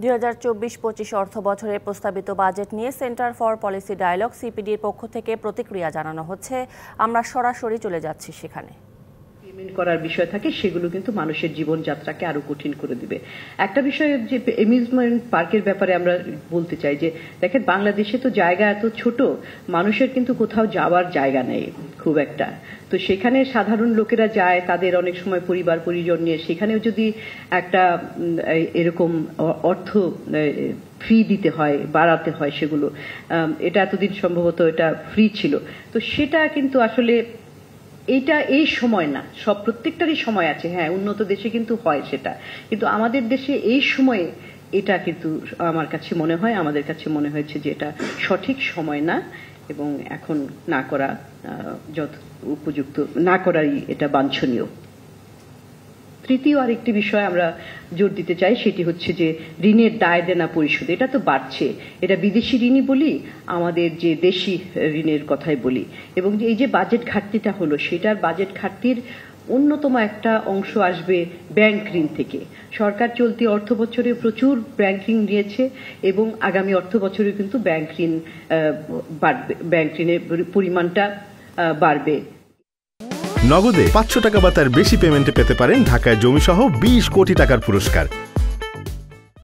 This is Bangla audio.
দুই হাজার চব্বিশ পঁচিশ অর্থ বছরের প্রস্তাবিত বাজেট নিয়ে সেন্টার ফর পলিসি ডায়ালগ সিপিডির পক্ষ থেকে প্রতিক্রিয়া জানানো হচ্ছে। আমরা সরাসরি চলে যাচ্ছি সেখানে। পেমেন্ট করার বিষয় থাকে, সেগুলো কিন্তু মানুষের জীবনযাত্রাকে আরও কঠিন করে দিবে। একটা বিষয় যে এমিউজমেন্ট পার্কের ব্যাপারে আমরা বলতে চাই যে, দেখেন বাংলাদেশে তো জায়গা এত ছোট, মানুষের কিন্তু কোথাও যাওয়ার জায়গা নেই খুব একটা। তো সেখানে সাধারণ লোকেরা যায়, তাদের অনেক সময় পরিবার, পরিজন নিয়ে সেখানেও যদি একটা এরকম অর্থ ফ্রি দিতে হয়, বাড়াতে হয় সেগুলো এটা এতদিন সম্ভবত এটা ফ্রি ছিল। তো সেটা কিন্তু আসলে এইটা এই সময় না, সব প্রত্যেকটারই সময় আছে। হ্যাঁ উন্নত দেশে কিন্তু হয় সেটা। কিন্তু আমাদের দেশে এই সময়ে এটা কিন্তু আমার কাছে মনে হয়, আমাদের কাছে মনে হয়েছে যে এটা সঠিক সময় না এবং এখন না করা যত উপযুক্ত, না করাই এটা বাঞ্ছনীয়। তৃতীয় আরেকটি বিষয় আমরা জোর দিতে চাই, সেটি হচ্ছে যে ঋণের দায় দেনা পরিশোধ। এটা তো বাড়ছে। এটা বিদেশি ঋণই বলি, আমাদের যে দেশি ঋণের কথাই বলি। এবং এই যে বাজেট ঘাটতিটা হলো, সেটার বাজেট ঘাটতির অন্যতম একটা অংশ আসবে ব্যাংক ঋণ থেকে। সরকার চলতি অর্থ বছরে প্রচুর ব্যাংক ঋণ নিয়েছে এবং আগামী অর্থ বছরে কিন্তু ব্যাংক ঋণ বাড়বে, ব্যাংক ঋণের পরিমাণটা বাড়বে। নগদে পাঁচশো টাকা বা তার বেশি পেমেন্টে পেতে পারেন ঢাকায় জমিসহ বিশ কোটি টাকার পুরস্কার।